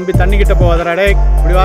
தம்பி தண்ணிக்கிட்ட போவாதடா இப்படி வா.